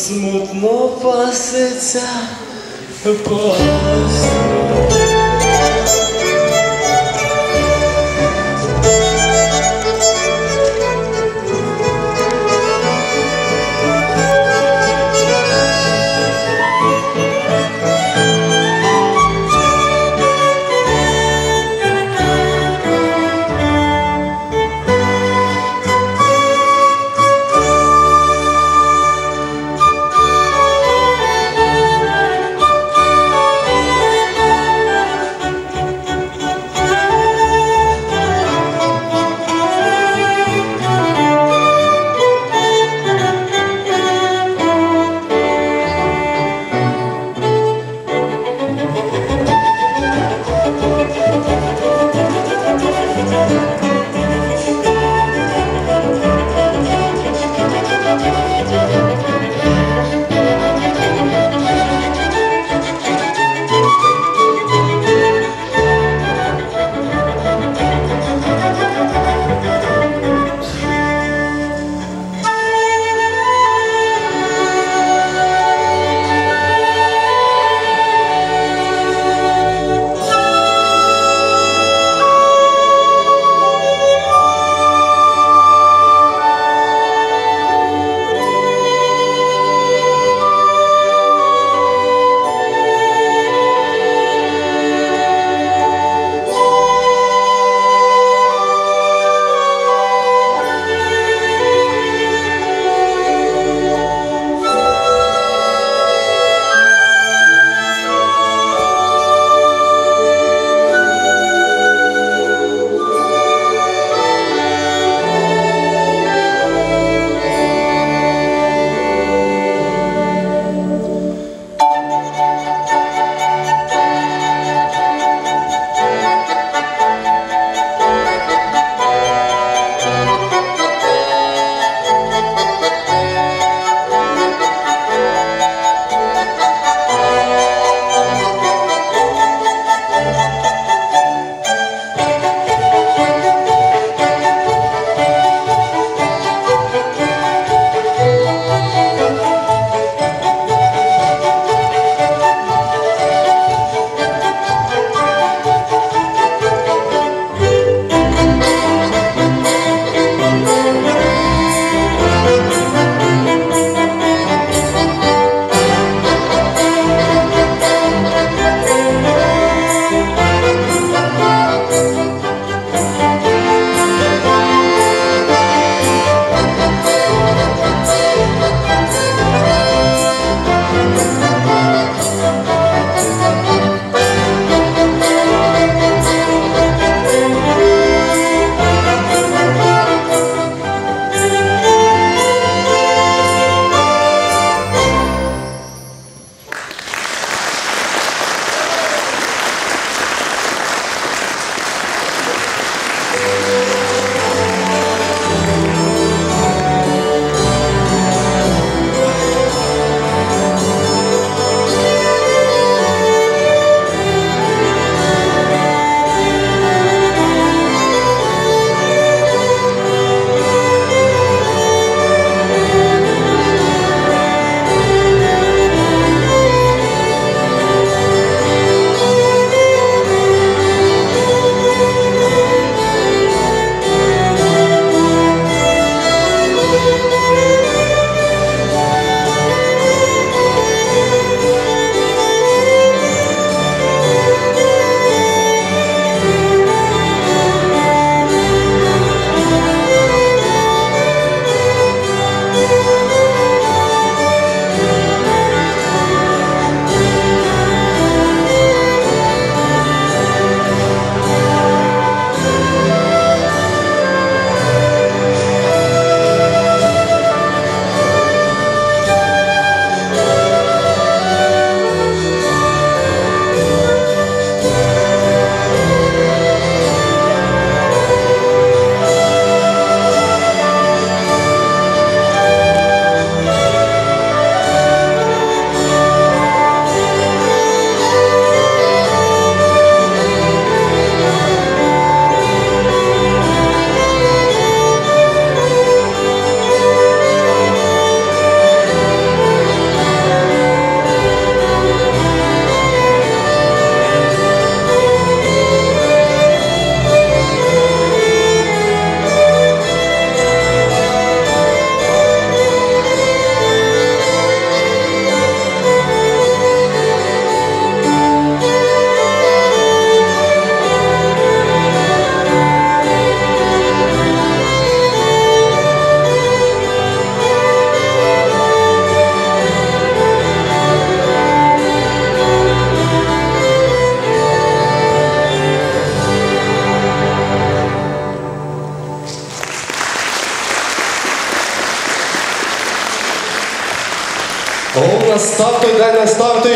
смутно паситься. Паситься.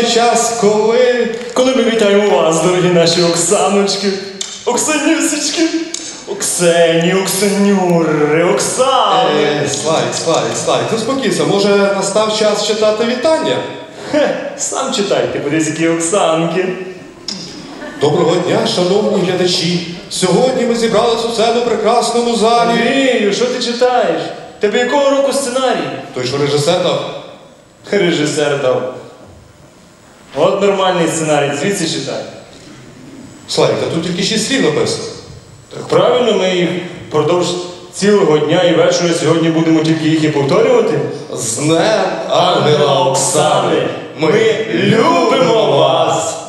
Час, коли. Коли ми вітаємо вас, дорогі наші Оксаночки, Оксанюсечки, Оксені, Оксенюри, Оксани. Е, Славік, Славік, Славік, ти спокійся, може настав час читати вітання? Хе, сам читайте, подивись, які Оксанки. Доброго дня, шановні глядачі! Сьогодні ми зібралися у себе в прекрасному залі. Андрію, що ти читаєш? Тебе якого року сценарій? Той, що режисер дав. Режисер дав. От нормальний сценарій, звідси читай. Славік, та тут тільки шість слів написано. Так правильно, ми їх впродовж цілого дня і вечора сьогодні будемо тільки їх і повторювати. З Днем Ангела Оксани! Ми любимо вас!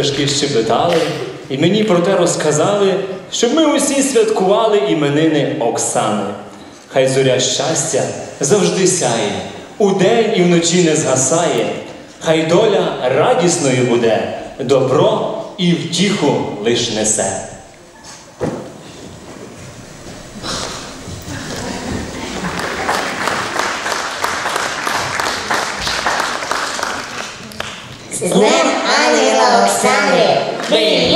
Пташки щебетали і мені про те розказали, щоб ми усі святкували іменини Оксани. Хай зоря щастя завжди сяє, удень і вночі не згасає, хай доля радісною буде, добро і втіху лиш несе. З Оксани! Ми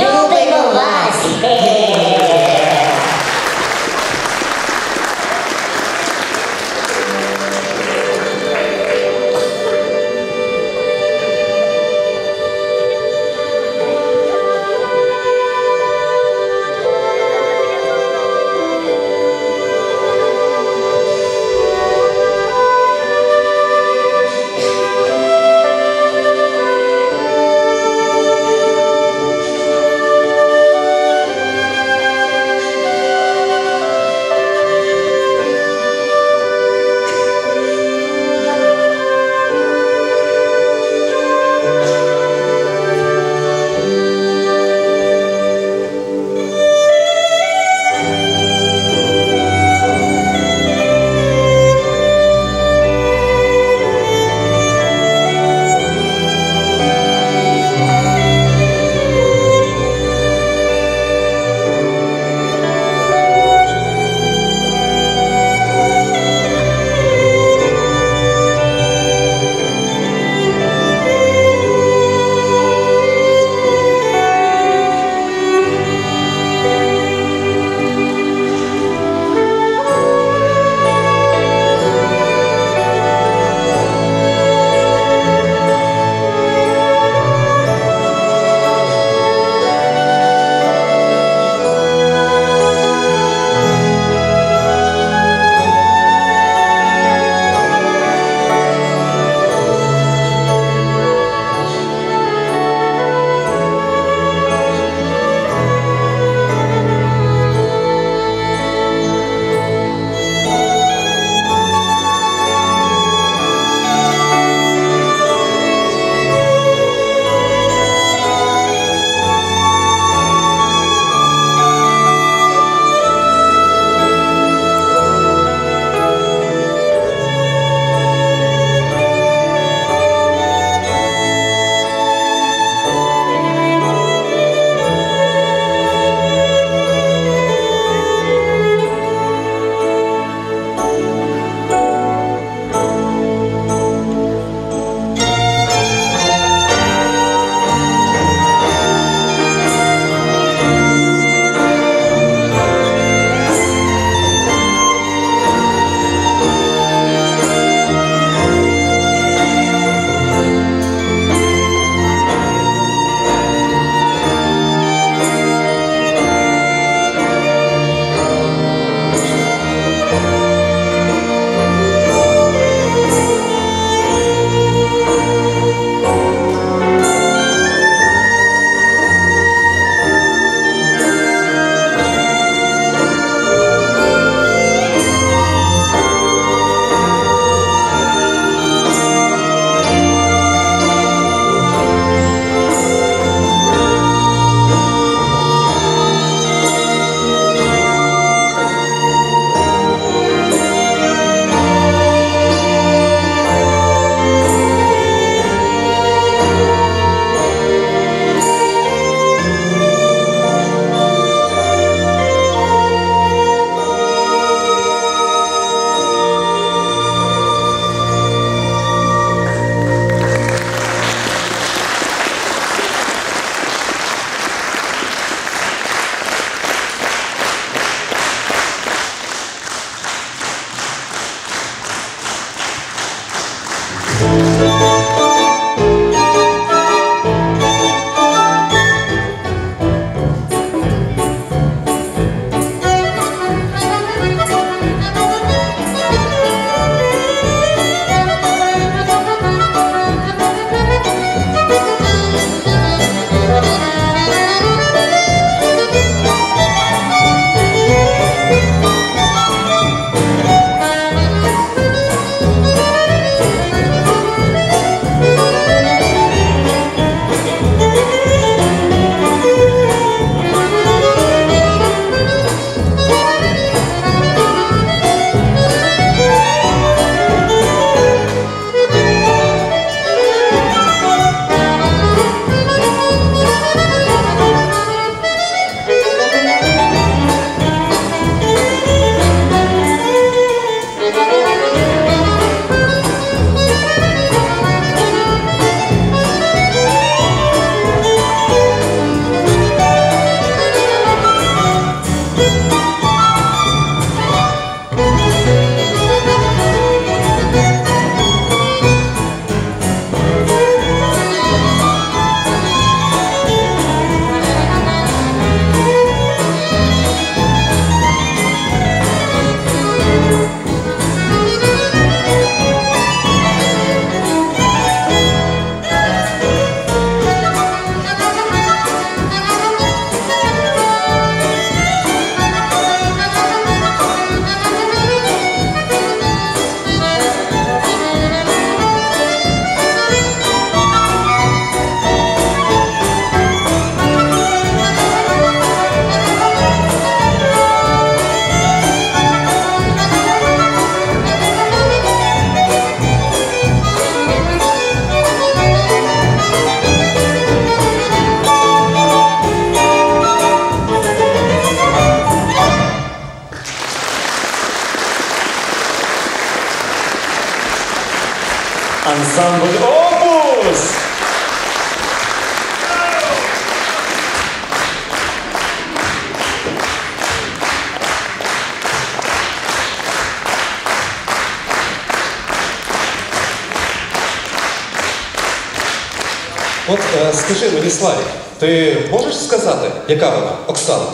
скажи мені, Славік, ти можеш сказати, яка вона, Оксана?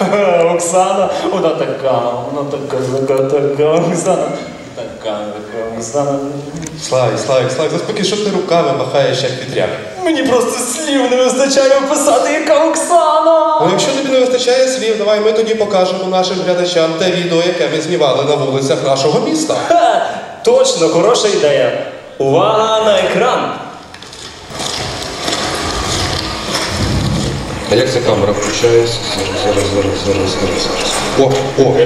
Оксана, вона така, вона така, така, така, Оксана. Така, така, Оксана. Славік, Славік, Славік, заспокій, що ти руками махаєш, як вітряк. Мені просто слів не вистачає описати, яка Оксана. Ну, якщо тобі не вистачає слів, давай ми тоді покажемо нашим глядачам те відео, яке ми знімали на вулицях нашого міста. Ха, точно, хороша ідея. Увага на екран. А як ця камера включається? Зараз, зараз, зараз, зараз, зараз. О, о!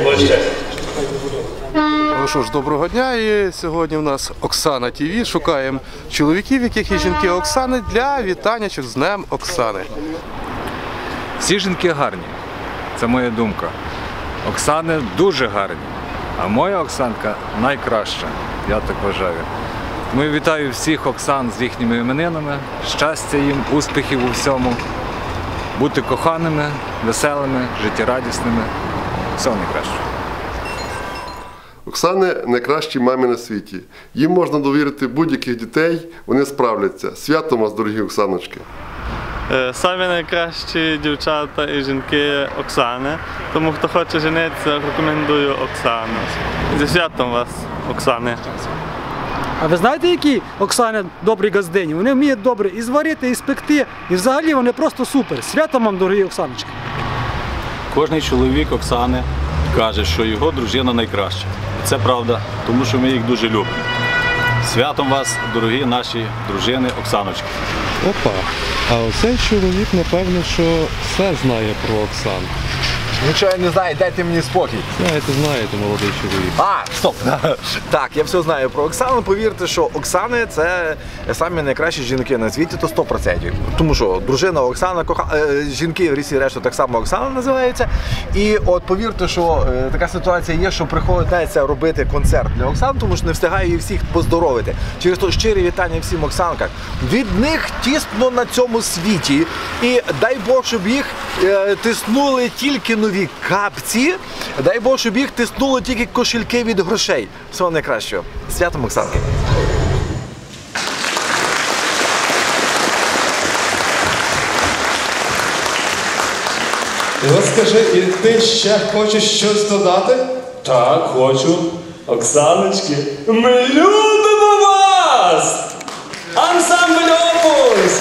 Ну що ж, доброго дня. І сьогодні в нас Оксана ТВ. Шукаємо чоловіків, яких є жінки Оксани для вітання чи з Днем Оксани. Всі жінки гарні. Це моя думка. Оксани дуже гарні. А моя Оксанка найкраща, я так вважаю. Я вітаю всіх Оксан з їхніми іменинами, щастя їм, успіхів у всьому, бути коханими, веселими, життєрадісними. Всього найкращого. Оксани найкращі мамі на світі. Їм можна довірити будь-яких дітей, вони справляться. Свято вас, дорогі Оксаночки. Е, Самі найкращі дівчата і жінки Оксани. Тому хто хоче женитися, рекомендую Оксану. Зі святом вас, Оксани. А ви знаєте, які Оксани добрі газдині? Вони вміють добре і зварити, і спекти. І взагалі вони просто супер. Свято вам, дорогі Оксаночки. Кожний чоловік Оксани каже, що його дружина найкраща. Це правда, тому що ми їх дуже любимо. Святом вас, дорогі наші дружини Оксаночки. Опа, а оцей чоловік, напевно, що все знає про Оксану. Нічого я не знаю, дайте мені спокій. Знаєте, знаєте, молодий чоловік. А, стоп! Так, я все знаю про Оксану. Повірте, що Оксани це самі найкращі жінки на світі, то 100%. Тому що дружина Оксана, коха... е, жінки всі решта так само Оксана називаються. І от повірте, що е, така ситуація є, що приходиться робити концерт для Оксан, тому що не встигаю їх всіх поздоровити. Через то щирі вітання всім Оксанкам. Від них тісно на цьому світі. І дай Бог, щоб їх е, тиснули тільки нові капці. Дай Бог, щоб їх тиснуло тільки кошельки від грошей. Всього найкращого. Святом Оксанки. Скажи, і ти ще хочеш щось додати? Так, хочу. Оксаночки, ми любимо вас! Ансамбль Опус!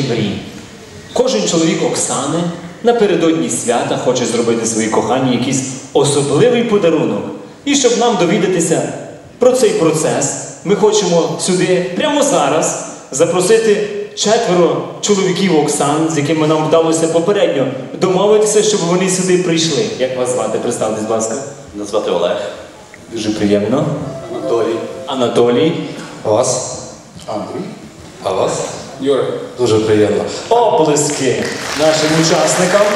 Мрій. Кожен чоловік Оксани напередодні свята хоче зробити своїй коханій якийсь особливий подарунок. І щоб нам довідатися про цей процес, ми хочемо сюди прямо зараз запросити четверо чоловіків Оксан, з якими нам вдалося попередньо домовитися, щоб вони сюди прийшли. Як вас звати? Представтесь, будь ласка. Назвати Олег. Дуже приємно. Анатолій. Анатолій. А вас? Андрій. А вас? Юра. Дуже приємно. Оплески нашим учасникам.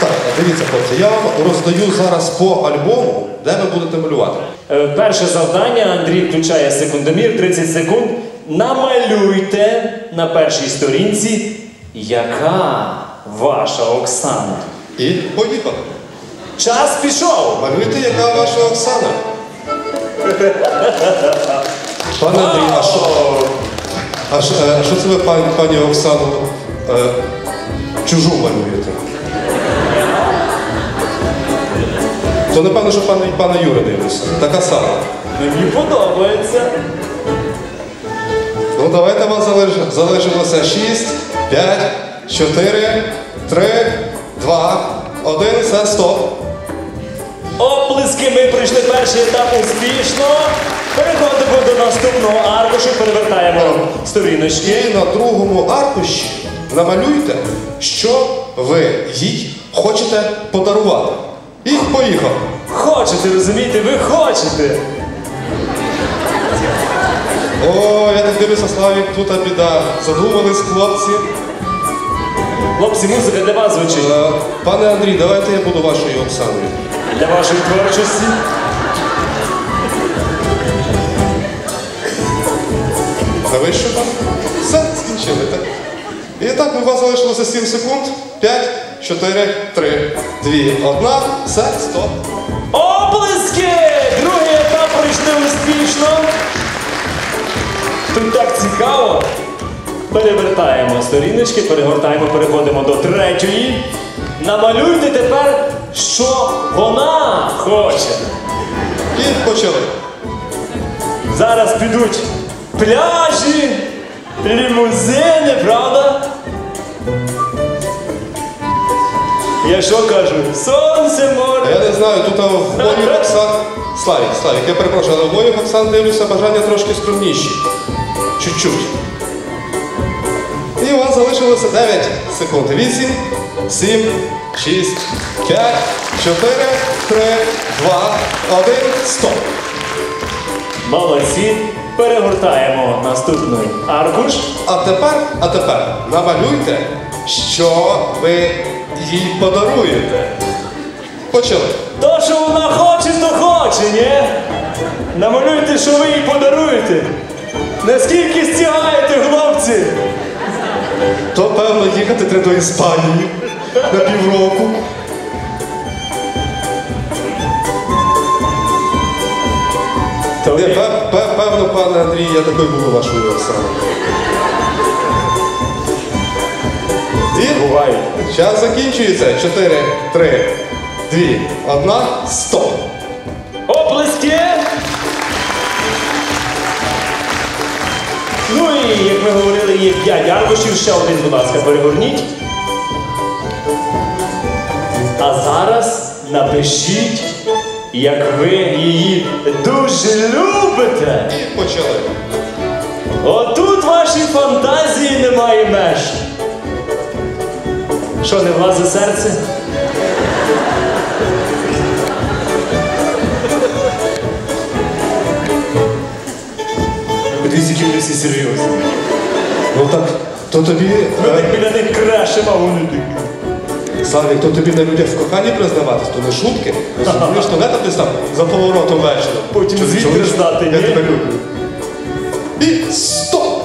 Так, дивіться, хлопці, я вам роздаю зараз по альбому, де ви будете малювати. Е, Перше завдання Андрій включає секундомір, 30 секунд. Намалюйте на першій сторінці, яка ваша Оксана. І поїхали. Час пішов. Малюйте, яка ваша Оксана. Пане Андрій, а що, а що, е, це ви, пані, пані Оксану, е, чужу малюєте? То напевно, що пана, пана Юра дивлюся. Така сама. Мені подобається. Ну давайте вам залиш- залишилося 6, 5, 4, 3, 2, 1, все, стоп. Оплески, ми пройшли перший етап успішно. Переходимо до наступного аркушу, перевертаємо сторіночки. І на другому аркуші намалюйте, що ви їй хочете подарувати. І поїхав. Хочете, розумієте, ви хочете. О, я так дивлюся, Славік, тут біда. Задумались хлопці. Хлопці, музика для вас звучить. Е, Пане Андрій, давайте я буду вашою Оксаною. Для вашої творчості. Там? Все, скінчили, так? І так, у вас залишилося 7 секунд. 5, 4, 3, 2, 1. Все, стоп. Оплески! Другий етап пройшли успішно. Тут так цікаво. Перевертаємо сторіночки, перегортаємо, переходимо до третьої. Намалюйте тепер, що вона хоче. І почали. Зараз підуть пляжі, лімузини, правда? Я що кажу? Сонце, море. Я не знаю, тут в моїх Оксан. Славік, Славік, я перепрошую, але в моїх Оксан дивлюся бажання трошки скромніші. Чуть-чуть. І у вас залишилося 9 секунд. 8, 7, 6, 5, 4, 3, 2, 1, стоп. Молодці. Перегортаємо наступний аркуш. А тепер, а тепер намалюйте, що ви їй подаруєте. Почали. То, що вона хоче, то хоче, ні? Намалюйте, що ви їй подаруєте. Наскільки стягаєте, хлопці? То певно їхати треба до Іспанії на півроку. То ви- пев- певно, пане Андрій, я такий буду вашою Оксаною. І Буває. час закінчується. 4, 3, 2, 1, стоп. Оплески! Ну і як ми говорили, є 5 аркушів, ще один, будь ласка, перегорніть. А зараз напишіть, як ви її дуже любите. І почали. Отут вашій фантазії немає меж. Що, не влазить серце? Подивіться, які вони всі серйозні. Ну так, то тобі, е, так біля них а вони такі. Славік, то тобі на людях в коханні признаватись, то не шутки. Розумієш, то не так десь там за поворотом вечора. Потім звідти здати, Я тебе люблю. І стоп!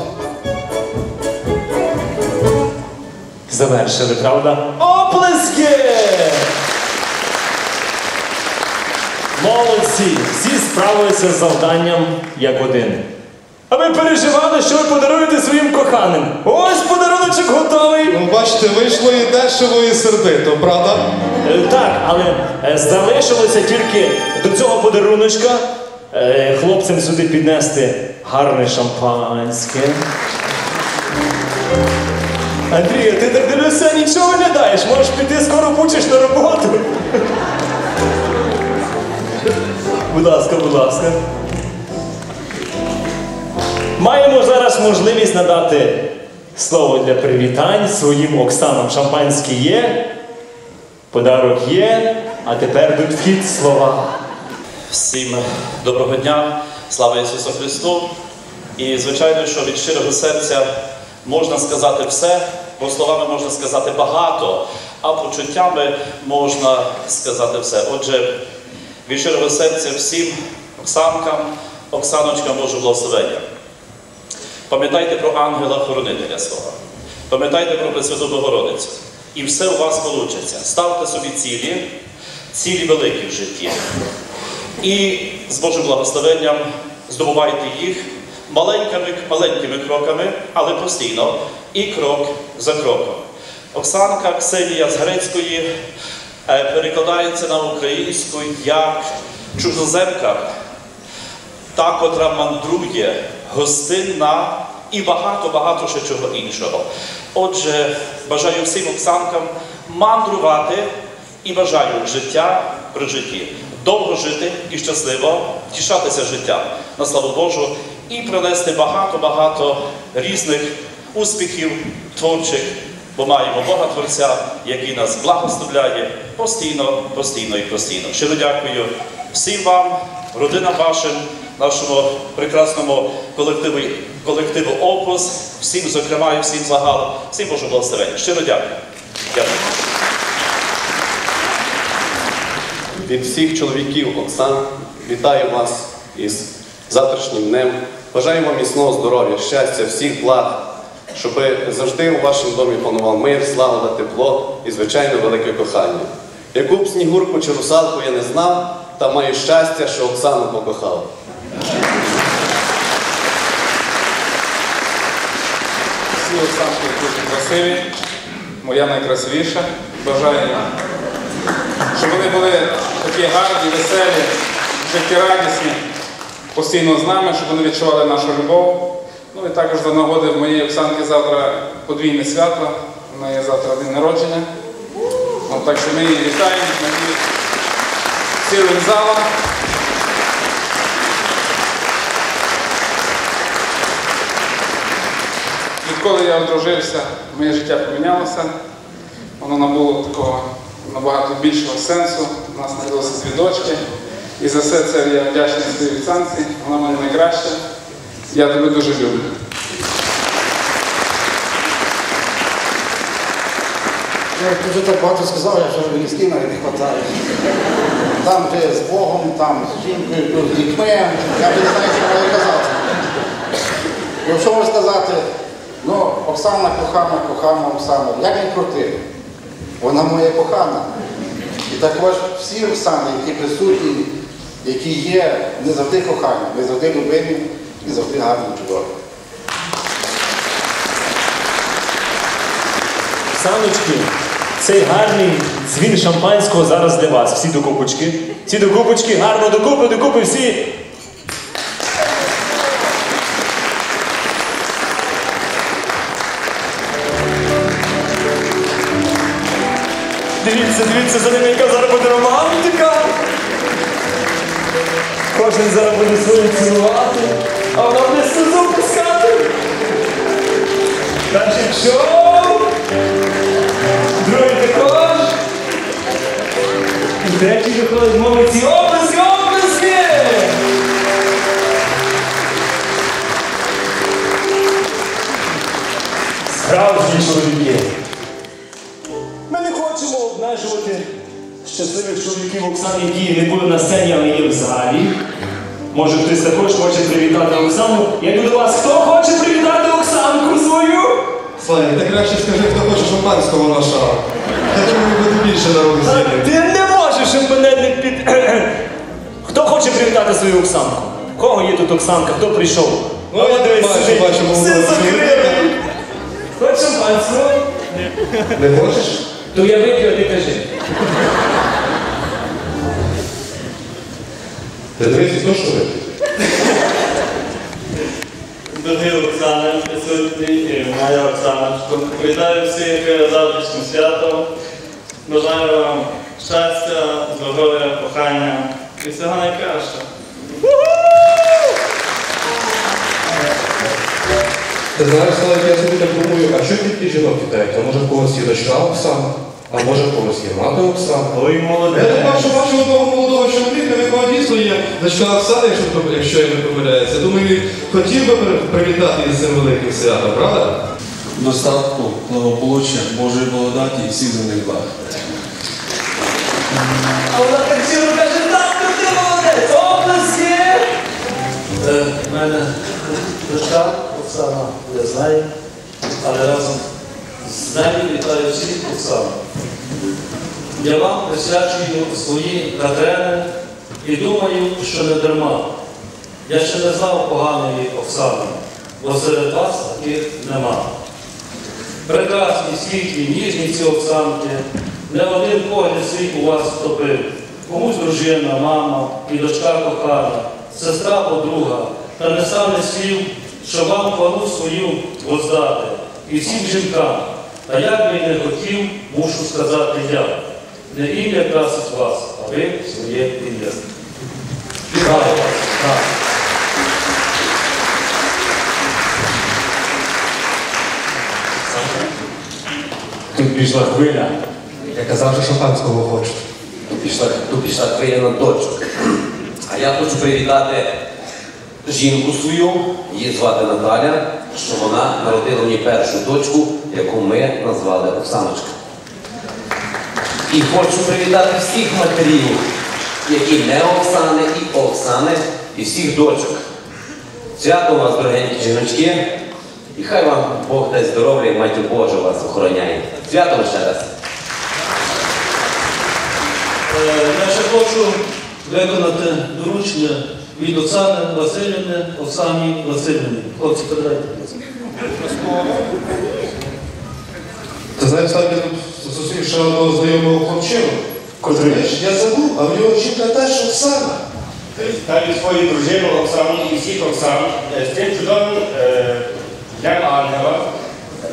Завершили, правда? Оплески! Молодці! Всі справилися з завданням як один. А ви переживали, що ви подаруєте своїм коханим. Ось подаруночок готовий. Ну, бачите, вийшло і дешево, і сердито, правда? Е, Так, але е, залишилося тільки до цього подаруночка е, хлопцям сюди піднести гарне шампанське. Андрію, ти так дивишся, нічого не даєш. Можеш піти скоро пучиш на роботу. Будь ласка, будь ласка. Маємо зараз можливість надати слово для привітань своїм Оксанам. Шампанське є, подарок є, а тепер йдуть в хід слова. Всім доброго дня, слава Ісусу Христу. І звичайно, що від щирого серця можна сказати все, бо словами можна сказати багато, а почуттями можна сказати все. Отже, від щирого серця всім Оксанкам, Оксаночкам Божого благословення. Пам'ятайте про ангела-хоронителя свого. Пам'ятайте про Пресвяту Богородицю. І все у вас вийде. Ставте собі цілі, цілі великі в житті. І з Божим благословенням здобувайте їх маленькими, маленькими кроками, але постійно, і крок за кроком. Оксанка Ксенія з грецької е, перекладається на українську як чужоземка, та, котра мандрує, гостинна і багато-багато ще чого іншого. Отже, бажаю всім Оксанкам мандрувати і бажаю життя при житті. Довго жити і щасливо, тішатися життям на славу Божу і принести багато-багато різних успіхів творчих, бо маємо Бога Творця, який нас благословляє постійно, постійно і постійно. Щиро дякую всім вам, родинам вашим, нашому прекрасному колективу, колективу Опус, всім, зокрема, і всім загалом, всім Божого благословення. Щиро дякую. Дякую. Від всіх чоловіків Оксан вітаю вас із завтрашнім днем. Бажаю вам міцного здоров'я, щастя, всіх благ, щоб завжди у вашому домі панував мир, злагода, тепло і, звичайно, велике кохання. Яку б снігурку чи русалку я не знав, та маю щастя, що Оксану покохав. Всі Оксанки дуже красиві, моя найкрасивіша. Бажаю, щоб вони були такі гарні, веселі, життєрадісні, постійно з нами, щоб вони відчували нашу любов. Ну і також за нагоди в моєї Оксанки завтра подвійне свято, у неї завтра день народження. От, так що ми її вітаємо, цілим залом. Відколи я одружився, моє життя помінялося. Воно набуло такого набагато більшого сенсу. У нас народилося дві дочки. І за все це я вдячний своїй Оксанці. Вона мене найкраща. Я тебе дуже люблю. Я вже так багато сказав, я вже мені навіть не вистачає. Там ти з Богом, там з жінкою, з дітьми. Я вже не знаю, що маю казати. Ну, що можу сказати? Ну, Оксана кохана, кохана Оксана. Як не крути? Вона моя кохана. І також всі Оксани, які присутні, які є, не завжди кохані, не завжди любимі, не завжди гарні чудові. Оксаночки, цей гарний дзвін шампанського зараз для вас. Всі до купочки. Всі до купочки, гарно докупи, докупи, всі. Дивіться, дивіться за ними, яка зараз буде романтика. Кожен зараз буде свою цілувати, а вона буде сльозу пускати. Перший чов, другий також. І третій виходить молодці. Оплески, оплески! Справжні чоловіки. Щасливих чоловіків Оксани, які не були на сцені, але є в залі. Може хтось також хоче привітати Оксану. Я йду до вас, хто хоче привітати Оксанку свою? Славі, так краще скажи, хто хоче шампанського на шар. Я думаю, буде більше народу Та. Ти не можеш мене не під. Хто хоче привітати свою Оксанку? Кого є тут Оксанка? Хто прийшов? Ну, я дивись, бачу, сидить. бачу, Все закрили. Хоч шампанського? Не хочеш? То я вип'ю, а ти кажи. Ти дивись, хто що робить? Дорогі Оксана, присутні і моя Оксаночка. Вітаю всіх е, завтрашнім святом. Бажаю вам щастя, здоров'я, кохання і всього найкращого. Ти знаєш, Славик, я собі так думаю, а що тільки жінок вітають? А може в когось є дочка Оксана? А може когось є мати Оксана? Ой, молодець. Я так бачу вашого одного молодого чоловіка, в якого дійсно є дочка Оксана, якщо, якщо я не помиляюся. Думаю, він хотів би привітати із цим великим святом, правда? достатку, благополуччя, Божої благодаті і всіх земних благ. А вона так щиро каже, так, ти молодець, оплески! Е, в мене дочка Оксана, я знаю, але разом з нею вітаю всіх Оксану. Я вам присвячую свої кадрени і думаю, що не дарма. Я ще не знав поганої Оксани, бо серед вас таких нема. Прекрасні, світлі, ніжні ці Оксанки, не один погляд свій у вас втопив. Комусь дружина, мама і дочка кохана, сестра подруга, та не стане слів, що вам хвалу свою воздати. І всім жінкам, та як би не хотів, мушу сказати я. Не ім'я красить вас, а ви своє ім'я. Вітаю вас! Тут пішла хвиля. Я казав, що шампанського хочу. Пішла, тут пішла хвиля на дочок. А я хочу привітати жінку свою, її звати Наталя, що вона народила мені першу дочку, яку ми назвали Оксаночка. І хочу привітати всіх матерів, які не Оксани і Оксани, і всіх дочок. Свято вас, дорогенькі жіночки, і хай вам Бог дасть здоров'я і матір Божа вас охороняє. Святом ще раз. Е, Я ще хочу виконати доручення від Оксани Васильівни Оксані Васильівні. Хлопці, передайте. Ти знаєш, там я тут зустрів ще одного знайомого хлопчину. Котрий? Я забув, а в нього жінка теж Оксана. Вітаю свою дружину Оксану і всіх Оксан е, з цим чудовим е, Ангела.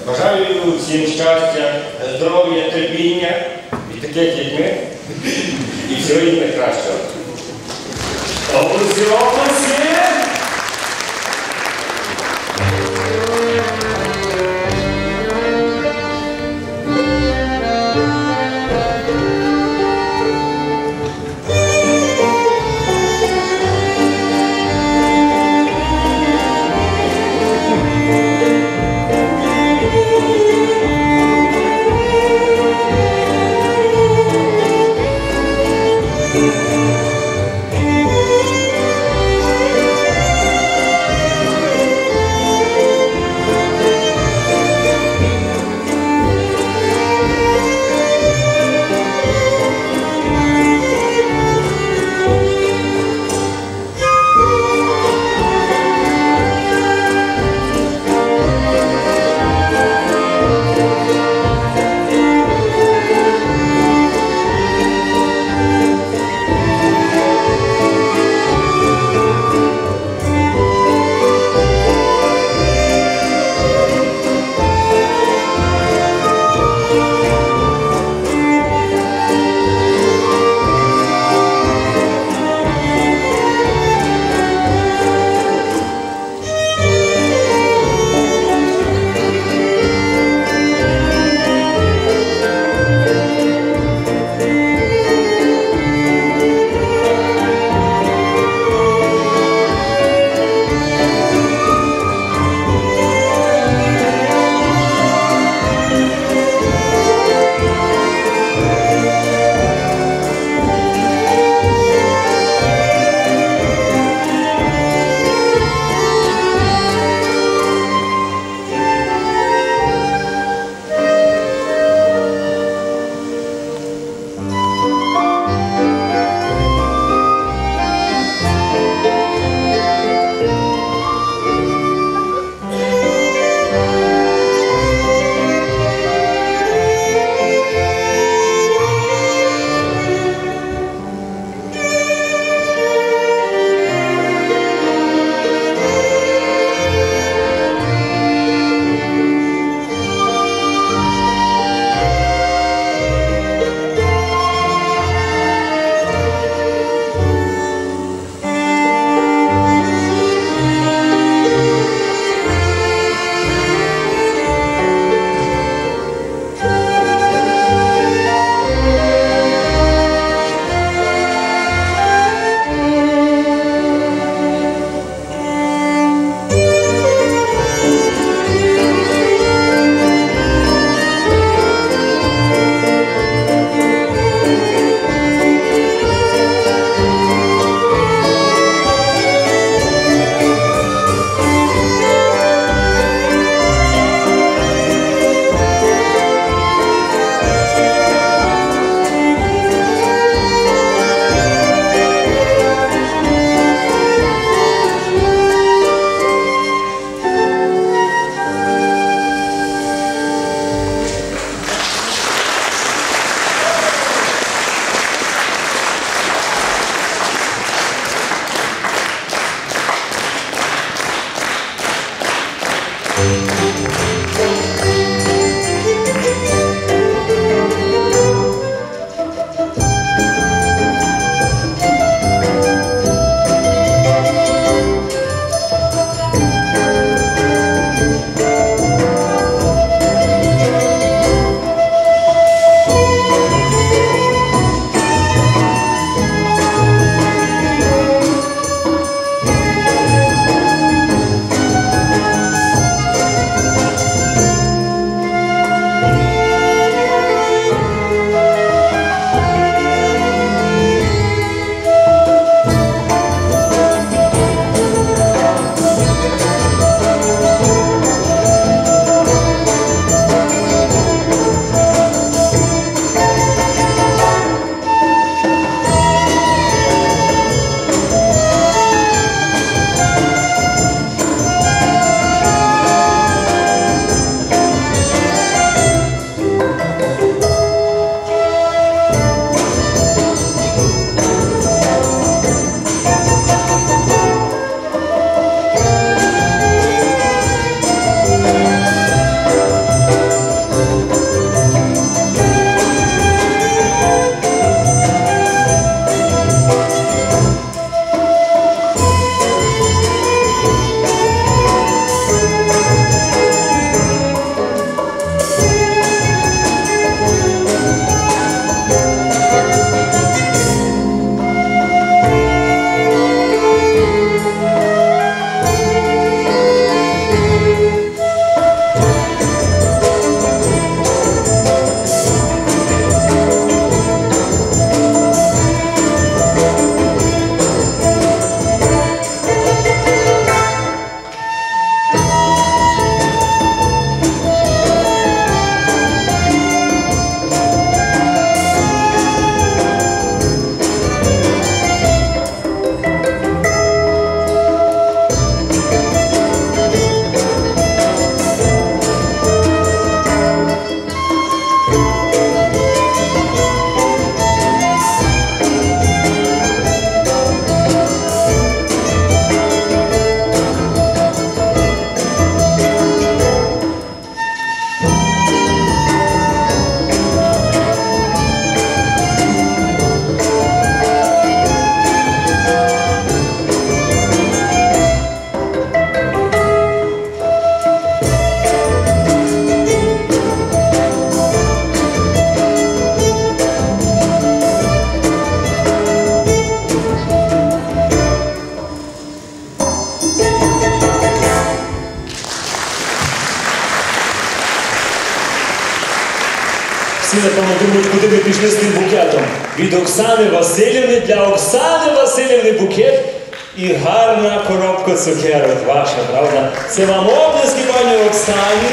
Бажаю всім щастя, здоров'я, терпіння і таких, як ми, і всього їм найкращого. Оплески, оплески! Thank Оксани Васильівни для Оксани Васильівни букет і гарна коробка цукерок. Ваша, правда? Це вам облески, пані Оксані.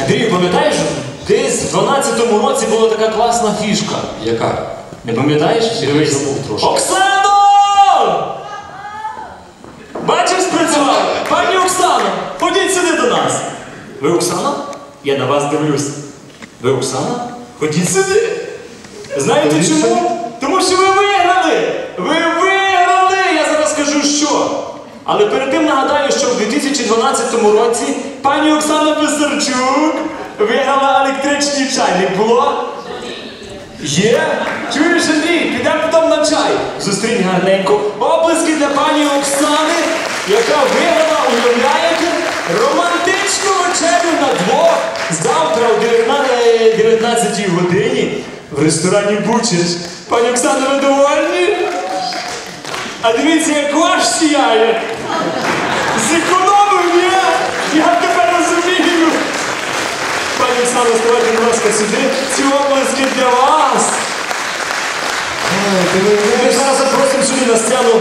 Андрію, пам'ятаєш, десь в 12-му році була така класна фішка. Яка? Не пам'ятаєш? Дивись. Оксано! Бачиш, спрацював? Пані Оксано, ходіть сюди до нас. Ви Оксана? Я на вас дивлюсь. Ви Оксана? Ходіть сюди. Знаєте чому? Тому що ви виграли! Ви виграли! Я зараз скажу що. Але перед тим нагадаю, що в 2012 році пані Оксана Писарчук виграла електричний чайник. Було? Є? Чуєш, Андрій, підемо потім на чай. Зустрінь гарненько. Оплески для пані Оксани, яка виграла, уявляєте, романтичну вечерю на двох завтра о 19, 19 годині в ресторані Бучиш. Пані Оксана, ви довольні? А дивіться, як ваш сіяє. Зекономив я! Я тепер розумію. Пані Оксано, ставайте, будь ласка, сюди. Ці обласки для вас. Ми зараз запросимо сюди на сцену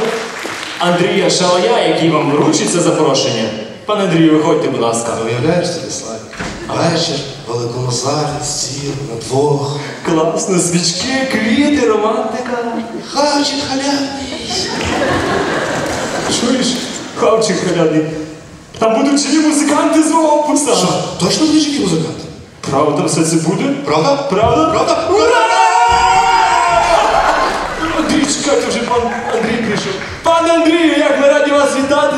Андрія Шалая, який вам вручить це запрошення. Пане Андрію, виходьте, будь ласка. Уявляєш собі, Славі? Вечір, великому залі, стіл, на двох. Класно, свічки, квіти, романтика. Харчик халявний. Чуєш? Хавчик халядний. Там будуть живі музиканти з опуса. Що, точно будуть живі музиканти? Правда, все це буде? Правда? Правда? Правда? Ура! чекайте, вже пан Андрій прийшов. Пане Андрію, як ми раді вас вітати.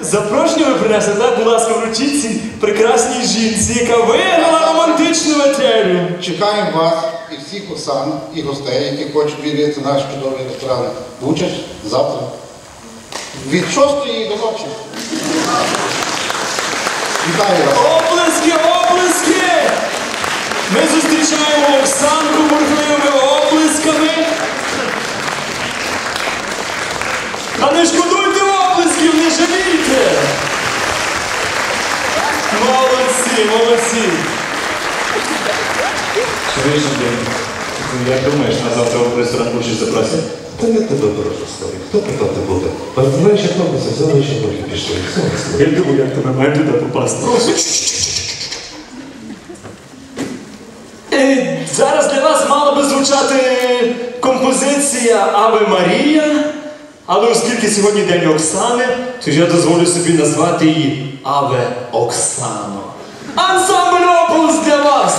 Запрошення ви принесли, так? Будь ласка, вручіть цій прекрасній жінці, яка виграла романтичну вечерю. Чекаємо вас і всіх Оксан, і гостей, які хочуть відвідати наш чудовий ресторан Бучач завтра. Від 6 до ночі. Вітаю вас. Оплески, оплески! Ми зустрічаємо Оксанку бурхливими оплесками. Та не шкодуйте оплесків, не жалійте! Молодці, молодці! Андрій, як думаєш, на завтра в ресторан будеш запросити? Та я тебе прошу, старий, хто питати буде? Як робиться, взяли ще ноги пішли. Я думаю, як тебе має туди попасти. Е, Зараз для вас мала би звучати композиція Аве Марія, але оскільки сьогодні день Оксани, то я дозволю собі назвати її Аве Оксано. Ансамбль Опус для вас!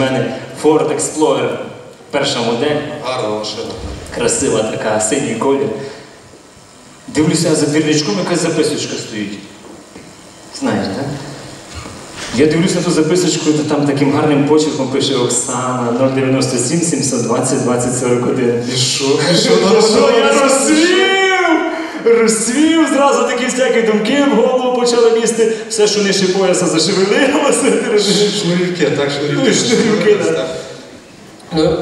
Мене Ford Explorer, перша модель. Гарна машина. Красива така, синій колір. Дивлюся, за двірничком якась записочка стоїть. Знаєш, так? Я дивлюся на ту записочку, то там таким гарним почерком пише Оксана 097 720 2041. І що? І що, що, я розсвів! Розсвів, зразу такі всякі думки в голову почали лізти. Все, що нижче пояса зашевелилося. Шнурівки, так, шнурівки. Шнурівки, так. Ну,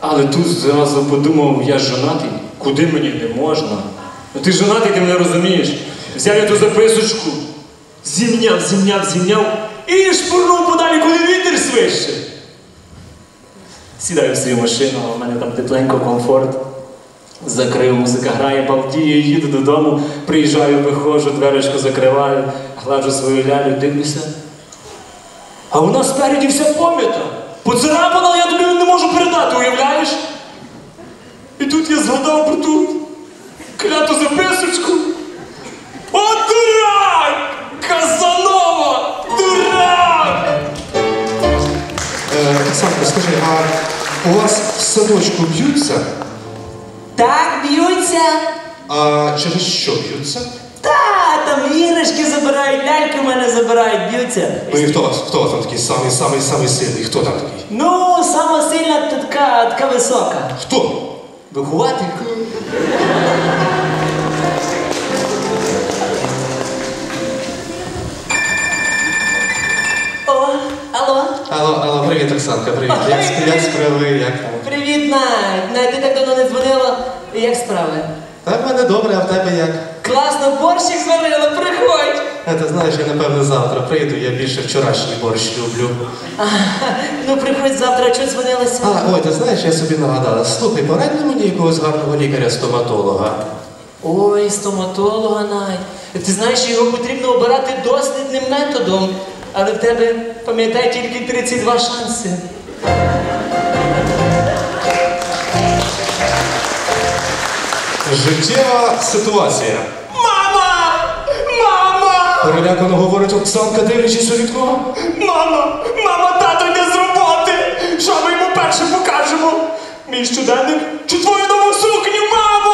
але тут зразу подумав, я жонатий, куди мені не можна. Ну ти жонатий, ти мене розумієш. Взяв я ту записочку, зімняв, зімняв, зімняв і шпурнув подалі, куди вітер свище. Сідаю в свою машину, у мене там тепленько, комфорт. Закрив, музика грає, балдію, їду додому, приїжджаю, виходжу, дверечку закриваю, гладжу свою лялю, дивлюся. А вона спереді вся пом'ята. Поцарапана, я тобі не можу передати, уявляєш? І тут я згадав про ту кляту записочку. О, дурак! Казанова! Дурак! Е, Оксанка, скажи, а у вас в садочку б'ються? Так, б'ються. А через що б'ються? Та, там іграшки забирають, ляльки в мене забирають, б'ються. Ну і хто, вас- хто там такий самий, самий, самий сильний? Хто там такий? Ну, сама сильна та така, така висока. Хто? Вихователька. О, алло. Алло, алло, привіт, Оксанка, привіт. Як, як справи, як там? Привіт, Надь. Надь, ти так давно не дзвонила. Як справи? Так, в мене добре, а в тебе як? Класно, борщик зварила, приходь. А ти знаєш, я напевно завтра прийду, я більше вчорашній борщ люблю. А, ну приходь завтра, а чого дзвонилася? А, ой, ти знаєш, я собі нагадала, слухай, порадь мені якогось гарного лікаря-стоматолога. Ой, стоматолога Надь. Ти знаєш, його потрібно обирати дослідним методом. Але в тебе, пам'ятай, тільки 32 шанси. Життєва ситуація. Мама! Мама! Перелякано говорить Оксанка, дивлячись у вікно. Мама! Мама, тато йде з роботи! Що ми йому перше покажемо? Мій щоденник чи твою нову сукню, мама!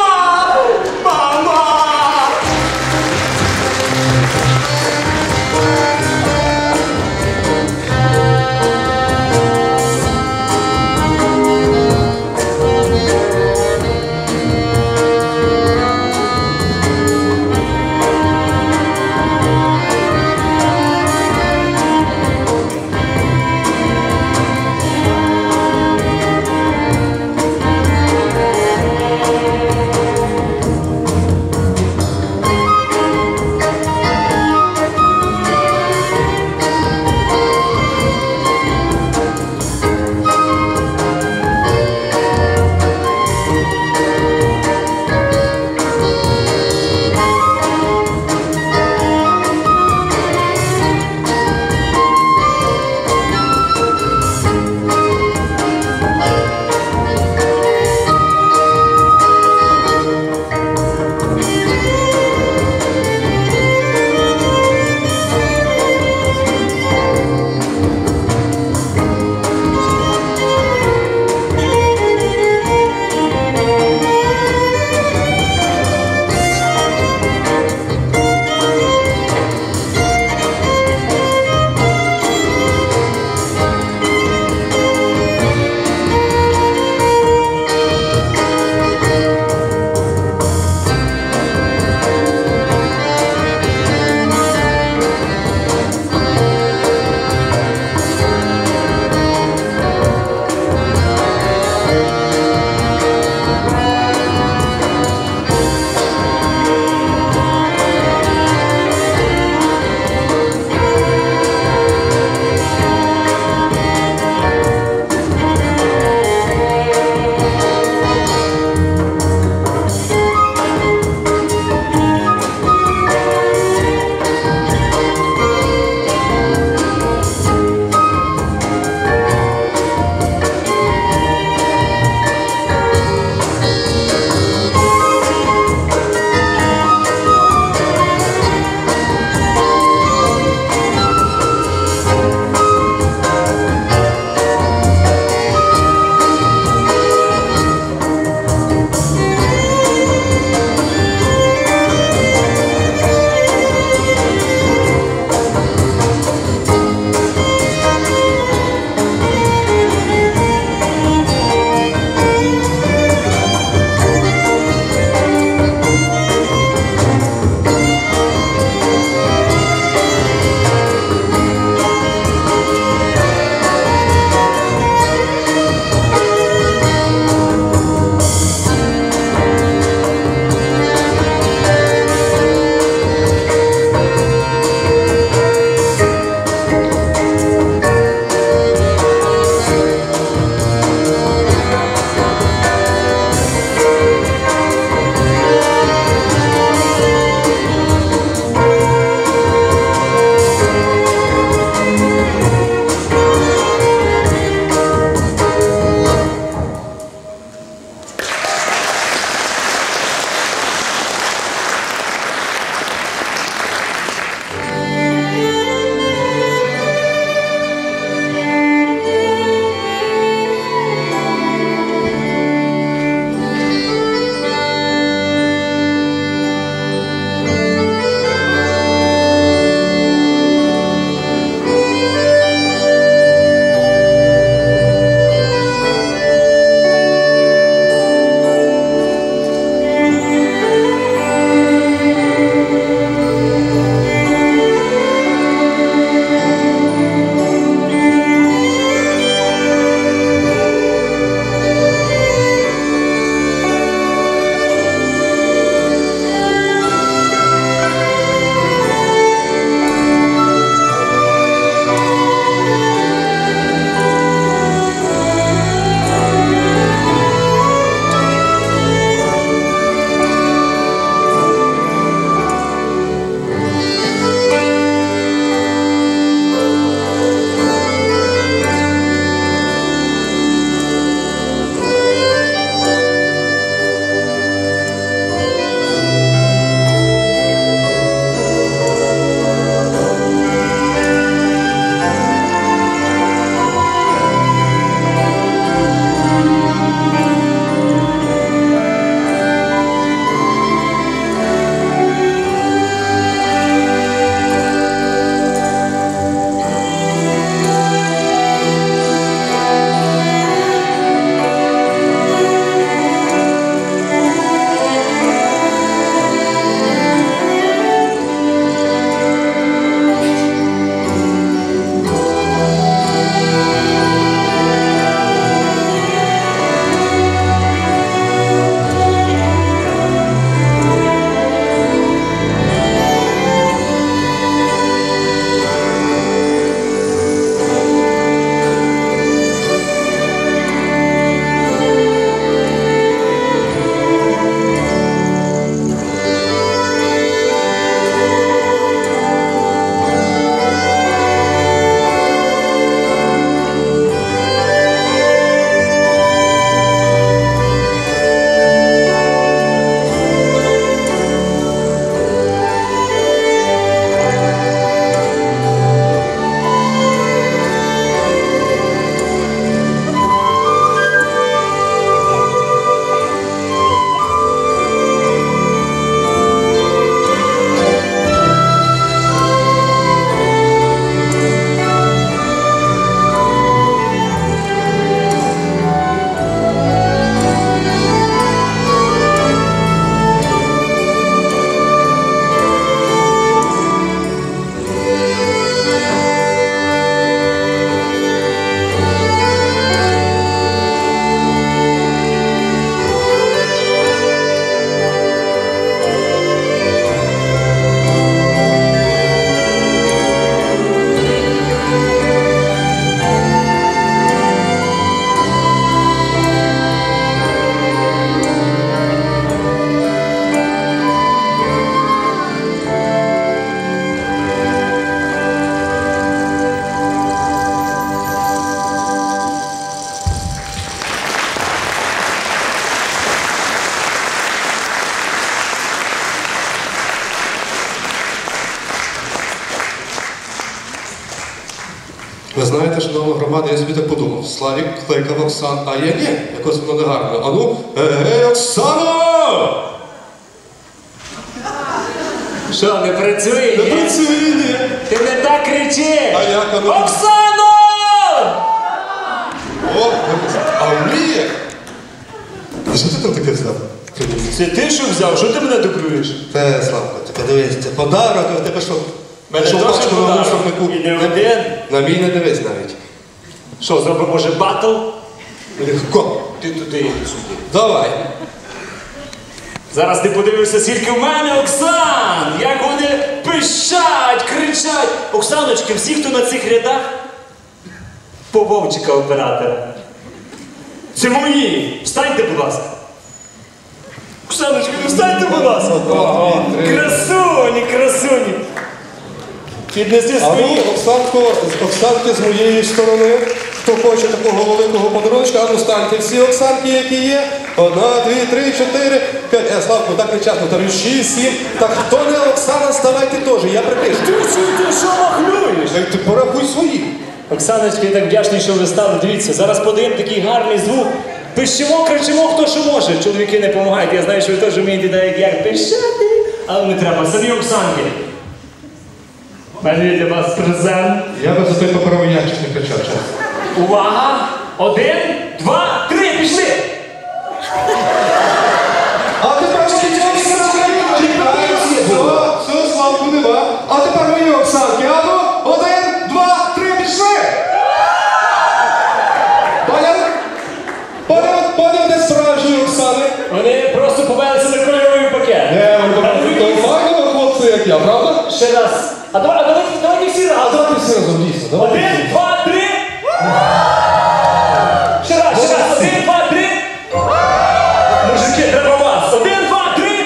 Громада, я собі так подумав. Славік кликав Оксан, а я ні, якось воно не гарно. А ну, ей, Оксано! Що, не працює? Не працює, ні. Ти не так кричи! А як воно? Оксано! О, а вміє? А що ти там таке взяв? Це ти що взяв? Що ти мене докруєш? Те, Славко, ти подивись, це подарок, а в тебе що? Мене Що, бачиш, мусорнику? І не один. На мій не дивись навіть. Що, зробимо, може, батл? Легко. Ти туди, іди сюди. Давай. Зараз ти подивишся, скільки в мене Оксан! Як вони пищать, кричать! Оксаночки, всі, хто на цих рядах, по вовчика оператора. Це мої! Встаньте, будь ласка! Оксаночки, ну встаньте, будь ласка! Красуні, красуні! Піднеси А ну, свої! Оксанко, Оксанки з моєї сторони. Хто хоче такого великого подарунка, а ну станьте всі Оксанки, які є. Одна, дві, три, чотири, п'ять. Е, Славко, так не часто. Там шість, сім. Так хто не Оксана, ставайте теж, я припишу. Ти що, ти що махлюєш? Так ти порахуй свої. Оксаночки, я так вдячний, що ви стали. Дивіться, зараз подаємо такий гарний звук. Пищимо, кричимо, хто що може. Чоловіки не допомагають. Я знаю, що ви теж вмієте так, як пищати. Але не треба. Самі Оксанки. У мене є для вас презент. Я би за той паперовий ящик не чесно. Увага! Один, два, три, пішли! А тепер чекай, все, все, Славку нема. А тепер мої Оксанки. А ну, один, два, три, пішли. Поняв? Поняв? Поняв, де справжні Оксани? Вони просто повелися на кольоровий пакет. Не, вони то файно хлопці, як я, правда? Ще раз. А давай, а давайте, давайте всі разом. давайте всі разом, дійсно. Один, два, три. Ще раз, ще раз. Один, два, три. Мужики, треба вас. Один, два, три.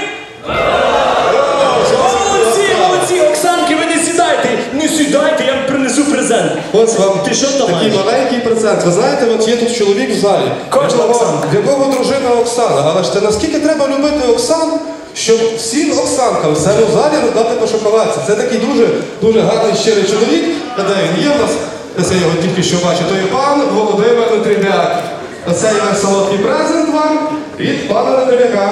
Молодці, молодці. Оксанки, ви не сідайте. Не сідайте, я вам принесу презент. Ось вам Ти що там такий маєш? маленький процент. Ви знаєте, от є тут чоловік в залі. Кожна в якого-. В дружина Оксана. Але ж це наскільки треба любити Оксан, щоб всім Оксанкам в цьому залі роздати по шоколадці. Це такий дуже, дуже гарний щирий чоловік. Де він є в нас? Ось його тільки що бачу. То є пан Володимир Нетрібяк. Оце є солодкий презент вам від пана Нетрібяка.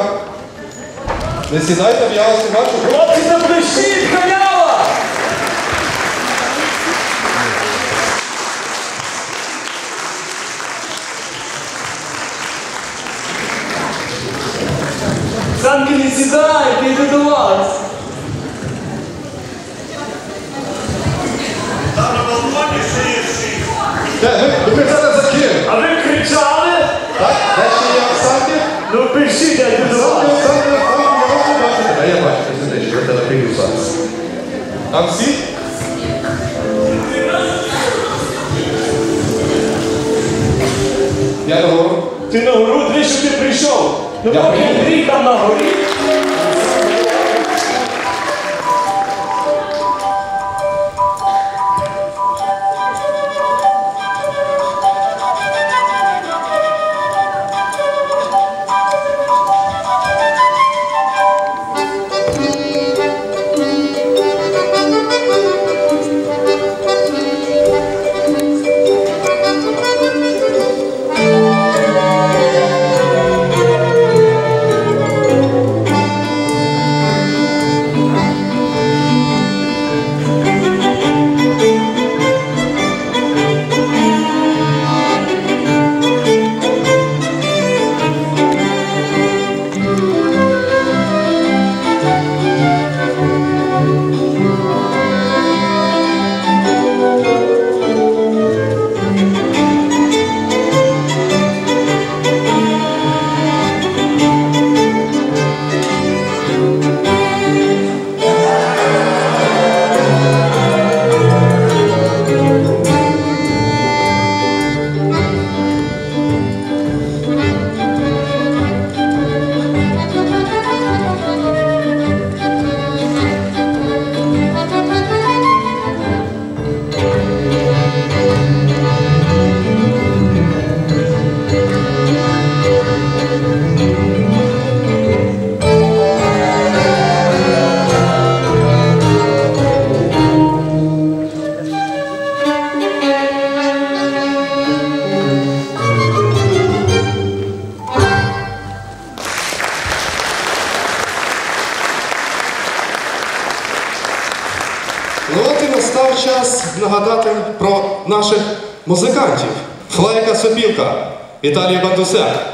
Не сідайте, я вас не бачу. Хлопці, запишіть, халява! Санки, не сідайте, йду до вас. Ви, ви зараз за ким? А ви кричали? Так? Де ще є Оксанки? Ну пишіть, я йду до вас. Оксанки, Оксанки, Оксанки, я вас не бачу. А я бачу, ти сидиш, я тебе прийду зараз. Там всі? Я нагору. Ти на гору, ти що ти прийшов? Ну Я поки. Андрій там на горі. Сопілка, Віталій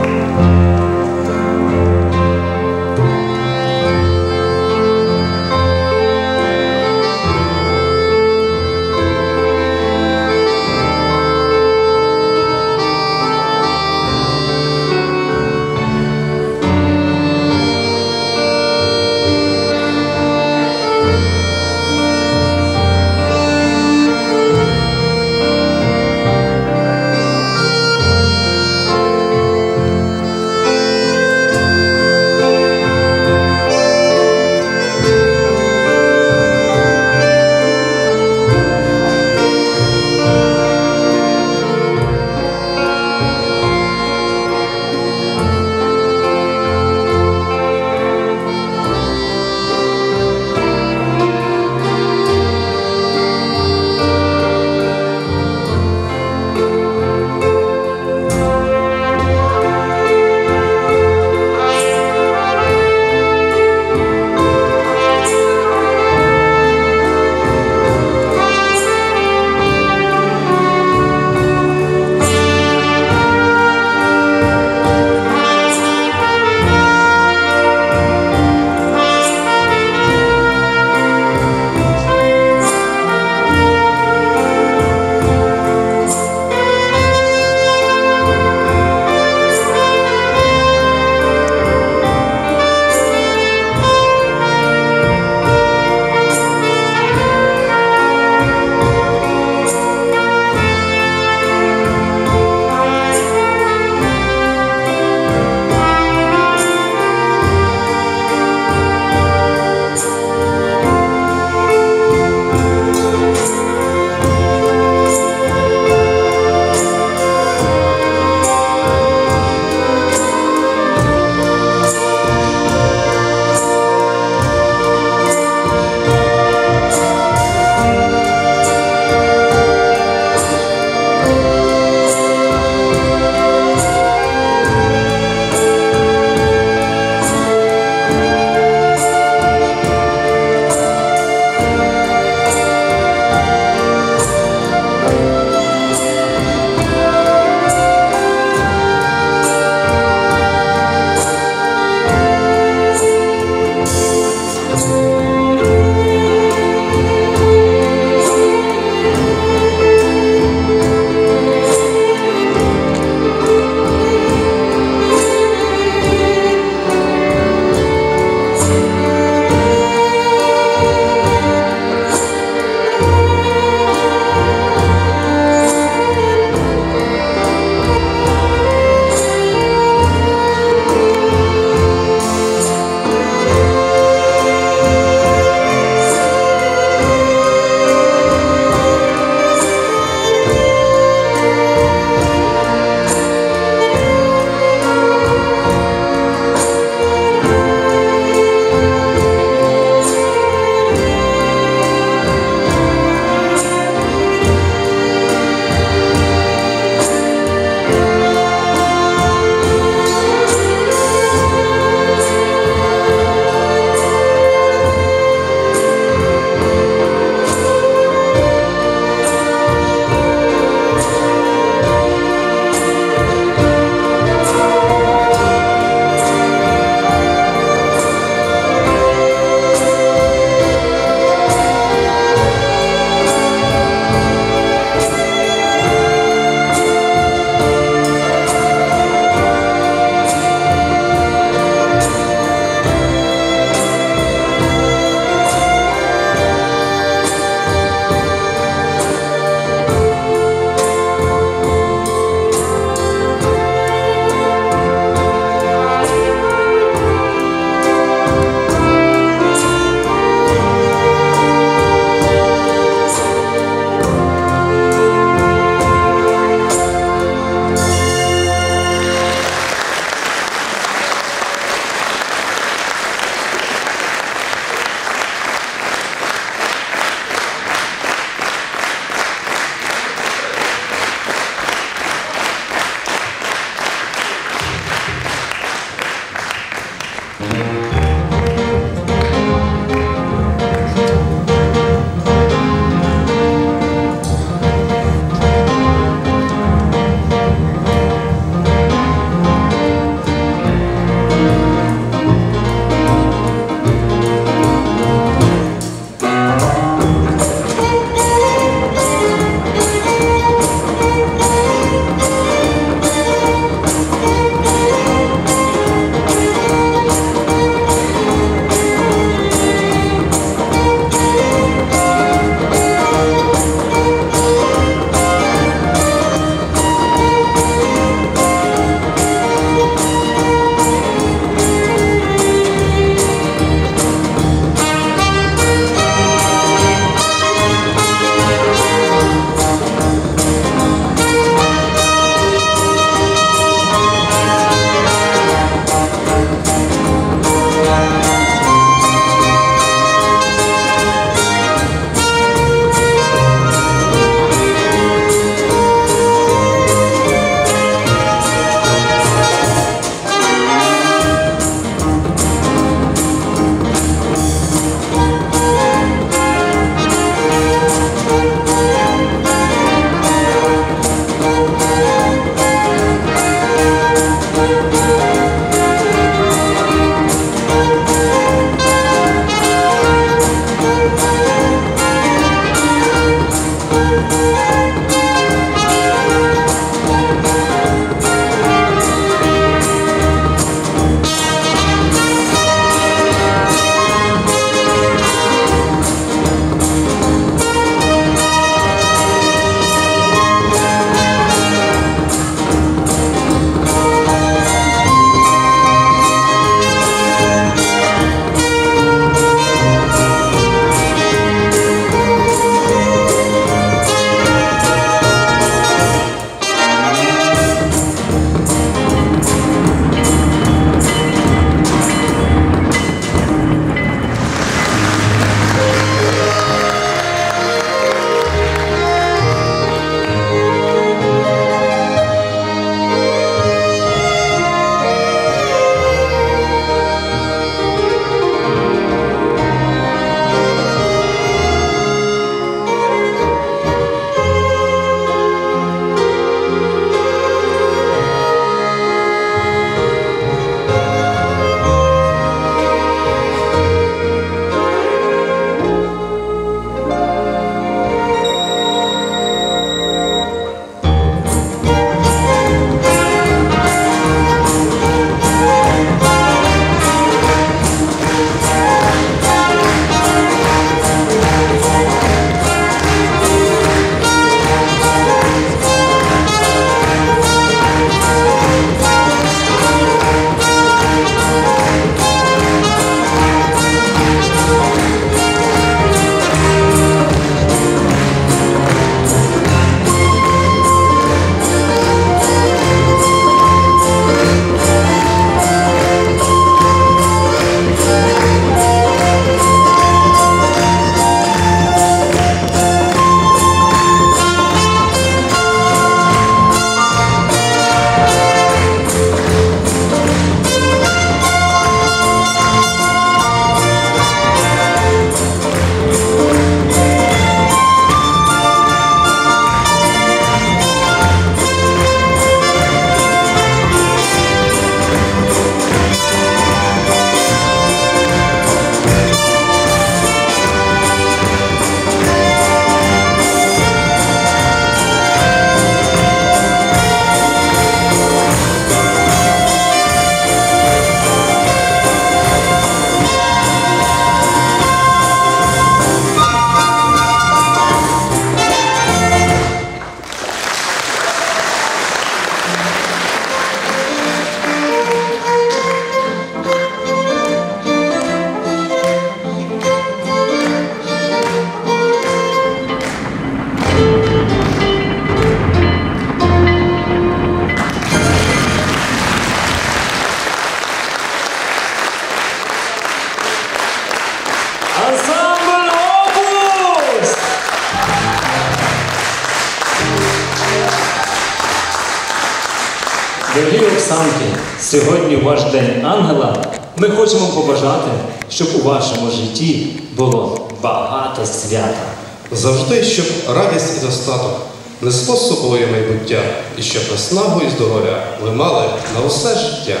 Ангела. Ми хочемо побажати, щоб у вашому житті було багато свята. Завжди, щоб радість і достаток несло з собою майбуття, і щоб наснагу і здоров'я ви мали на усе життя.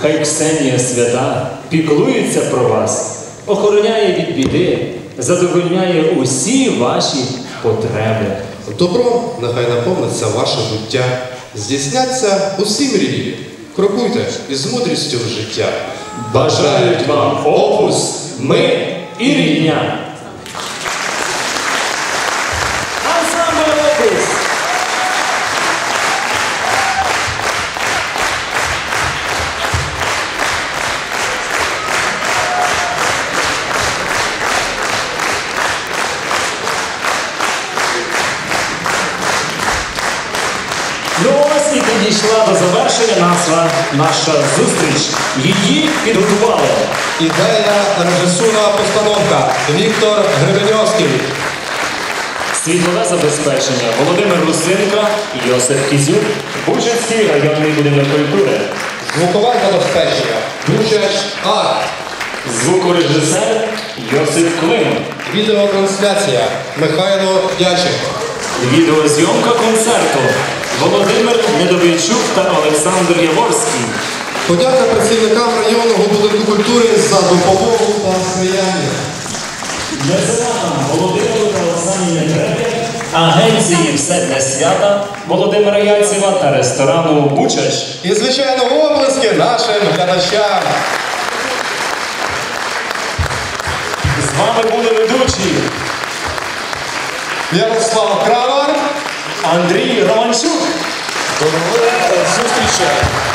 Хай Ксенія свята піклується про вас, охороняє від біди, задовольняє усі ваші потреби. Добро нехай наповниться ваше буття, здійсняться усі мрії. Крокуйте із мудрістю в життя. Бажають вам опус, ми і рідня. Завершення наша, зустріч. Її підготували. Ідея, режисура, постановка Віктор Гребеньовський. Світлове забезпечення Володимир Русинка, Йосип Кізюк, Бучинський районний будинок культури. Звукове забезпечення Бучач Арт. Звукорежисер Йосип Клим. Відеотрансляція Михайло Дячик. Відеозйомка концерту Володимир Недовійчук та Олександр Яворський. Подяка працівникам районного будинку культури за допомогу та сприяння. Меценатам Володимиру та Оксані Нетрепі, агенції «Все для свята» Володимира Яйцева та ресторану Бучач. І, звичайно, оплески нашим глядачам. З вами були ведучі Ярослав Крамар, Андрій Романчук. Доброго нових